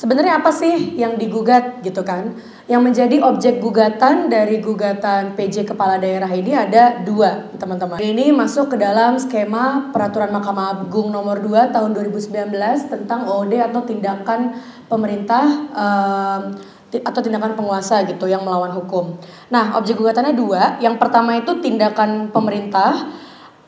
Sebenarnya apa sih yang digugat gitu kan? Yang menjadi objek gugatan dari gugatan PJ Kepala Daerah ini ada dua teman-teman. Ini masuk ke dalam skema Peraturan Mahkamah Agung Nomor 2 Tahun 2019 tentang OOD atau tindakan pemerintah um, atau tindakan penguasa gitu yang melawan hukum. Nah, objek gugatannya dua. Yang pertama itu tindakan pemerintah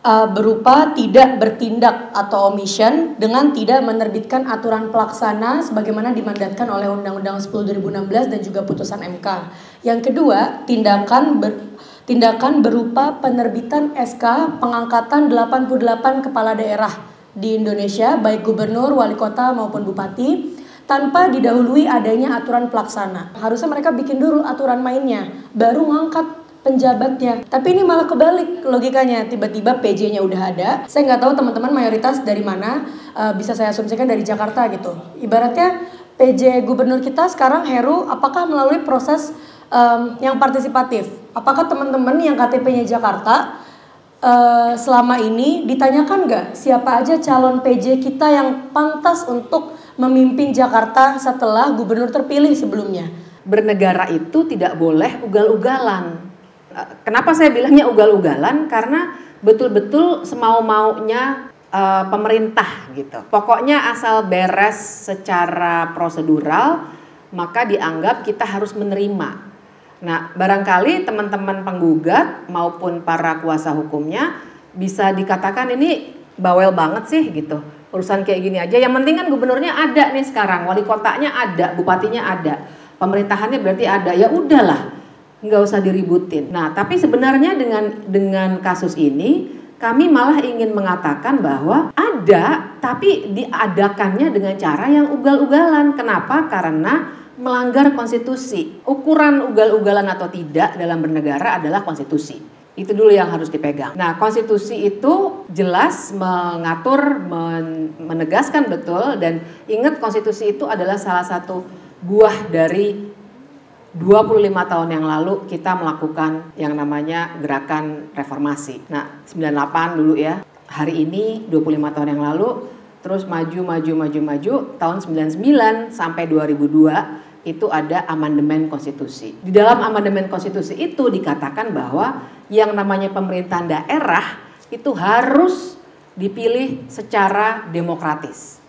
uh, berupa tidak bertindak atau omission dengan tidak menerbitkan aturan pelaksana sebagaimana dimandatkan oleh Undang-Undang 10 2016 dan juga putusan MK. Yang kedua, tindakan ber, tindakan berupa penerbitan SK pengangkatan 88 kepala daerah di Indonesia baik gubernur, wali kota maupun bupati tanpa didahului adanya aturan pelaksana. Harusnya mereka bikin dulu aturan mainnya, baru ngangkat penjabatnya. Tapi ini malah kebalik logikanya. Tiba-tiba PJ-nya udah ada. Saya nggak tahu teman-teman mayoritas dari mana. Uh, bisa saya asumsikan dari Jakarta gitu. Ibaratnya PJ gubernur kita sekarang Heru, apakah melalui proses um, yang partisipatif? Apakah teman-teman yang KTP-nya Jakarta uh, selama ini ditanyakan nggak siapa aja calon PJ kita yang pantas untuk memimpin Jakarta setelah gubernur terpilih sebelumnya? Bernegara itu tidak boleh ugal-ugalan Kenapa saya bilangnya ugal-ugalan? Karena betul-betul semau-maunya uh, pemerintah gitu. Pokoknya asal beres secara prosedural, maka dianggap kita harus menerima. Nah, barangkali teman-teman penggugat maupun para kuasa hukumnya bisa dikatakan ini bawel banget sih gitu. Urusan kayak gini aja. Yang penting kan gubernurnya ada nih sekarang, wali kotanya ada, bupatinya ada, pemerintahannya berarti ada. Ya udahlah nggak usah diributin. Nah, tapi sebenarnya dengan dengan kasus ini kami malah ingin mengatakan bahwa ada tapi diadakannya dengan cara yang ugal-ugalan. Kenapa? Karena melanggar konstitusi. Ukuran ugal-ugalan atau tidak dalam bernegara adalah konstitusi. Itu dulu yang harus dipegang. Nah, konstitusi itu jelas mengatur, men menegaskan betul dan ingat konstitusi itu adalah salah satu buah dari 25 tahun yang lalu kita melakukan yang namanya gerakan reformasi. Nah, 98 dulu ya. Hari ini 25 tahun yang lalu terus maju maju maju maju tahun 99 sampai 2002 itu ada amandemen konstitusi. Di dalam amandemen konstitusi itu dikatakan bahwa yang namanya pemerintahan daerah itu harus dipilih secara demokratis.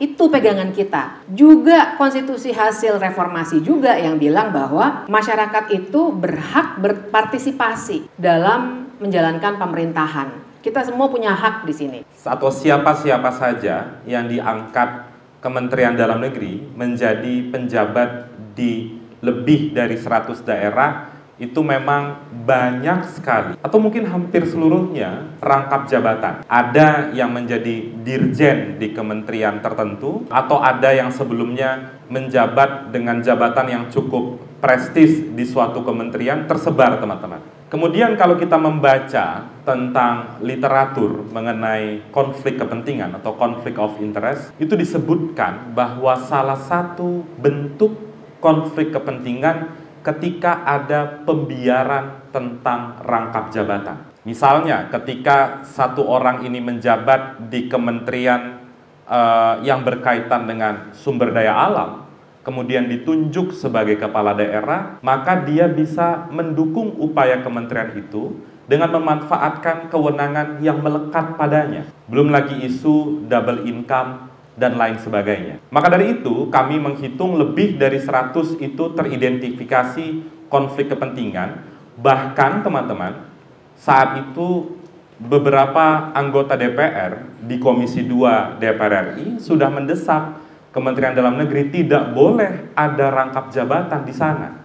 Itu pegangan kita. Juga konstitusi hasil reformasi juga yang bilang bahwa masyarakat itu berhak berpartisipasi dalam menjalankan pemerintahan. Kita semua punya hak di sini. Atau siapa-siapa saja yang diangkat Kementerian Dalam Negeri menjadi penjabat di lebih dari 100 daerah itu memang banyak sekali atau mungkin hampir seluruhnya rangkap jabatan. Ada yang menjadi dirjen di kementerian tertentu atau ada yang sebelumnya menjabat dengan jabatan yang cukup prestis di suatu kementerian tersebar teman-teman. Kemudian kalau kita membaca tentang literatur mengenai konflik kepentingan atau konflik of interest, itu disebutkan bahwa salah satu bentuk konflik kepentingan ketika ada pembiaran tentang rangkap jabatan. Misalnya, ketika satu orang ini menjabat di kementerian uh, yang berkaitan dengan sumber daya alam, kemudian ditunjuk sebagai kepala daerah, maka dia bisa mendukung upaya kementerian itu dengan memanfaatkan kewenangan yang melekat padanya. Belum lagi isu double income dan lain sebagainya. Maka dari itu, kami menghitung lebih dari 100 itu teridentifikasi konflik kepentingan. Bahkan teman-teman, saat itu beberapa anggota DPR di Komisi 2 DPR RI sudah mendesak Kementerian Dalam Negeri tidak boleh ada rangkap jabatan di sana.